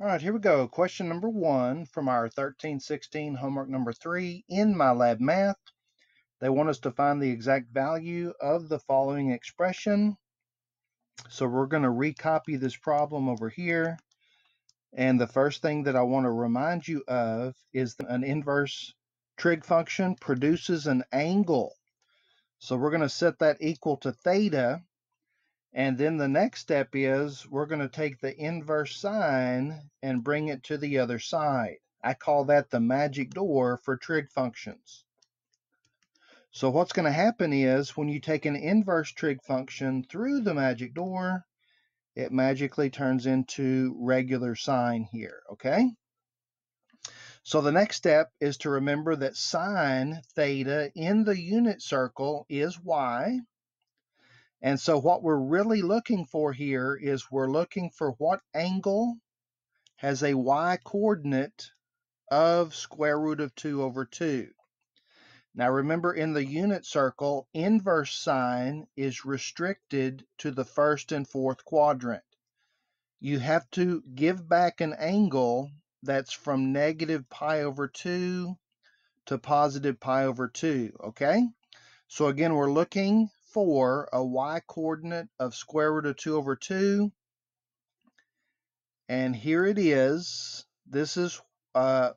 All right, here we go. Question number one from our 1316 homework number three in MyLab Math. They want us to find the exact value of the following expression. So we're going to recopy this problem over here. And the first thing that I want to remind you of is an inverse trig function produces an angle. So we're going to set that equal to theta. And then the next step is we're going to take the inverse sine and bring it to the other side. I call that the magic door for trig functions. So what's going to happen is when you take an inverse trig function through the magic door, it magically turns into regular sine here, okay? So the next step is to remember that sine theta in the unit circle is y, and so what we're really looking for here is we're looking for what angle has a y coordinate of square root of 2 over 2. Now remember in the unit circle, inverse sine is restricted to the first and fourth quadrant. You have to give back an angle that's from negative pi over 2 to positive pi over 2, okay? So again, we're looking for a y coordinate of square root of 2 over 2. And here it is. This is uh,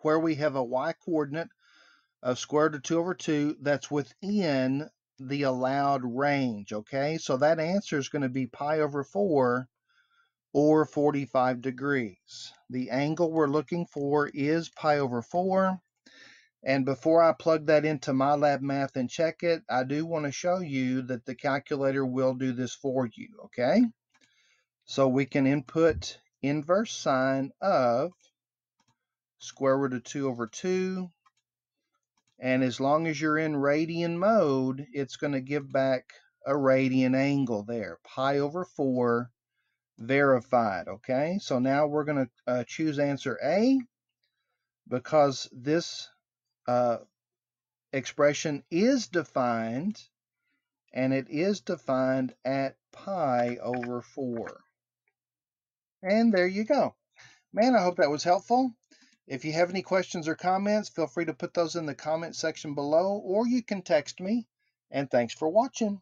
where we have a y coordinate of square root of 2 over 2 that's within the allowed range, okay? So that answer is going to be pi over 4 or 45 degrees. The angle we're looking for is pi over 4. And before I plug that into MyLab Math and check it, I do want to show you that the calculator will do this for you, okay? So we can input inverse sine of square root of 2 over 2. And as long as you're in radian mode, it's going to give back a radian angle there. Pi over 4 verified, okay? So now we're going to uh, choose answer A because this uh, expression is defined, and it is defined at pi over 4. And there you go. Man, I hope that was helpful. If you have any questions or comments, feel free to put those in the comment section below, or you can text me. And thanks for watching.